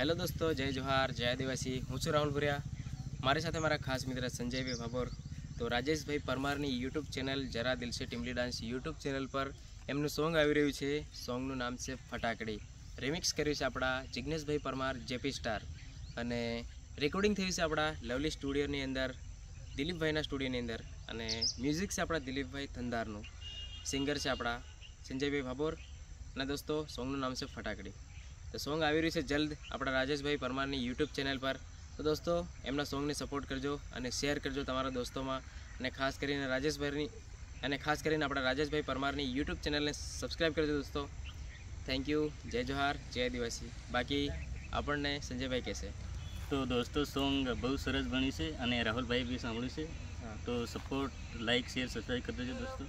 Hello દોસ્તો, જય જોહાર, જય આદિવાસી. હું છું રાહુલ ભુરિયા. મારી સાથે મારા ખાસ મિત્ર સંજયભાઈ ભાભોર. તો રાજેશભાઈ પરમારની યુટ્યુબ ચેનલ, જરા દિલસે ટીમલી ડાન્સ યુટ્યુબ ચેનલ પર એમનું સોંગ આવી રહ્યું છે. સોંગનું નામ છે ફટાકડી. રિમિક્સ કર્યું છે આપણા જિજ્ઞેશભાઈ પરમાર જેપી સ્ટાર અને રેકોર્ડિંગ થયું છે આપણા લવલી સ્ટુડિયોની અંદર, દિલીપભાઈના સ્ટુડિયોની અંદર. અને મ્યુઝિક છે આપણા દિલીપભાઈ થંદારનું સિંગર છે આપણા સંજયભાઈ ભાભોર. અને દોસ્તો, સોંગનું નામ છે ફટાકડી. તો સોંગ આવી રહ્યું છે જલ્દ આપણા રાજેશભાઈ પરમારની યુટ્યુબ ચેનલ પર. તો દોસ્તો એમના સોંગને સપોર્ટ કરજો અને શેર કરજો તમારા દોસ્તોમાં. અને ખાસ કરીને રાજેશભાઈની અને ખાસ કરીને આપણા રાજેશભાઈ પરમારની યુટ્યુબ ચેનલને સબસ્ક્રાઈબ કરજો દોસ્તો. થેન્ક યુ જય જોહાર જય દિવાસી બાકી આપણને સંજયભાઈ કહેશે. તો દોસ્તો સોંગ બહુ સરસ બન્યું છે અને રાહુલભાઈ બી સાંભળ્યું છે. તો સપોર્ટ લાઇક શેર સબસ્ક્રાઈબ કરી દેજો દોસ્તો.